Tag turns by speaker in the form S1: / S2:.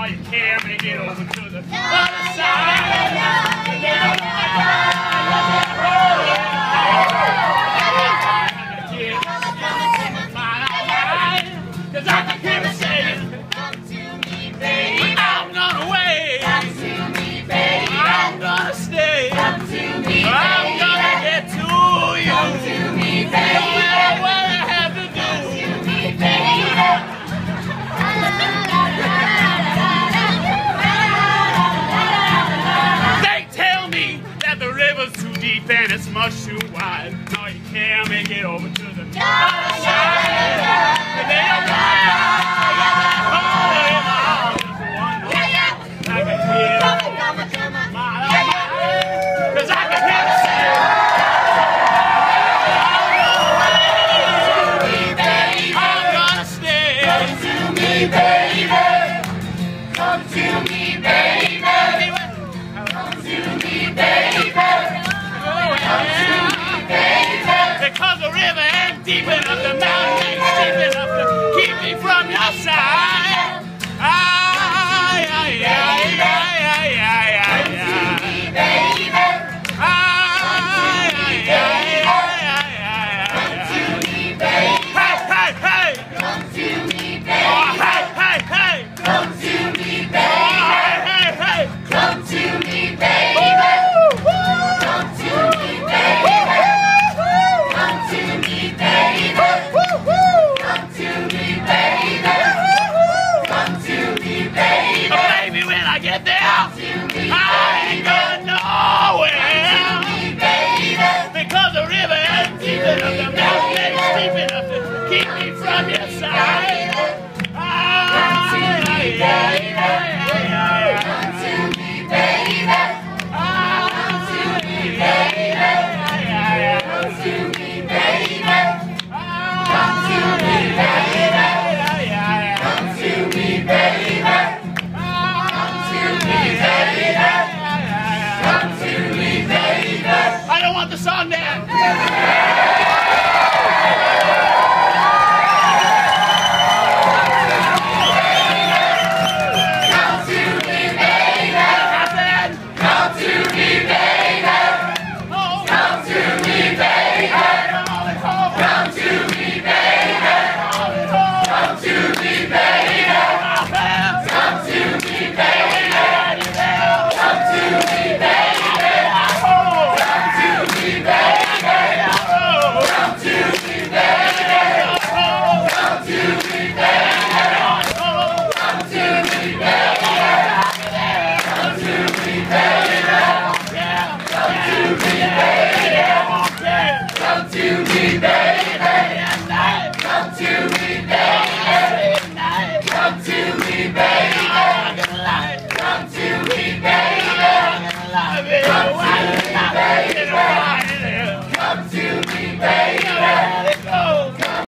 S1: All you can't make it over to the other side. much too wide. No, you can't make it over to the side. Cause I can
S2: Come to me, baby. Come to me.
S1: deep get there, me, I ain't going nowhere.
S2: Me,
S1: because the river is deep enough, the mountain is deep enough to keep me from your side. want the song
S2: man. Come to me, baby. Come to me, baby.